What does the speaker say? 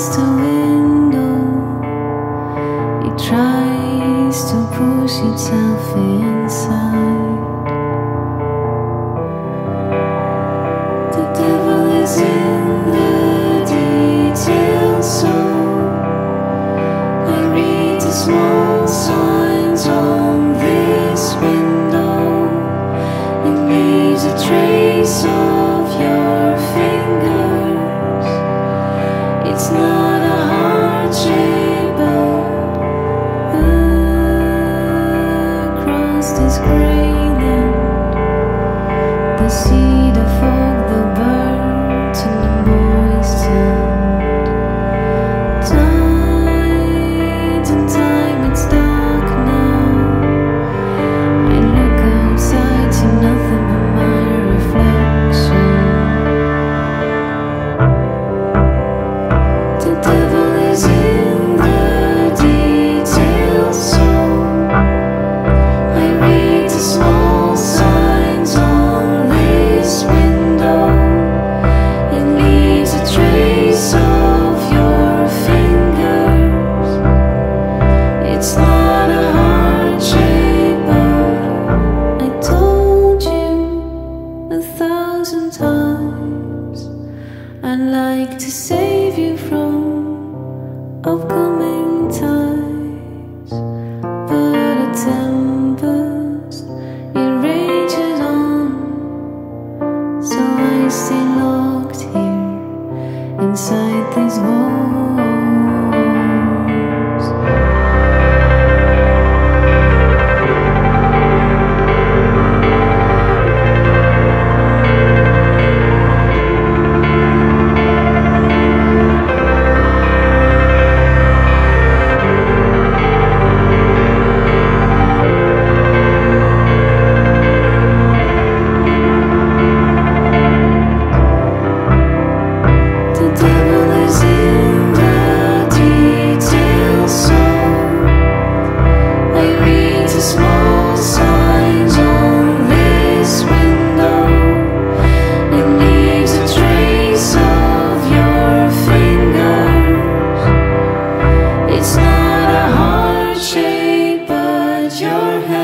against window. It tries to push itself inside. The devil is in the details, so I read the small signs on this window. It leaves a trace on. The seed of I'd like to save you from upcoming tides, but a tempest it rages on. So I stay locked here inside these walls. your hand.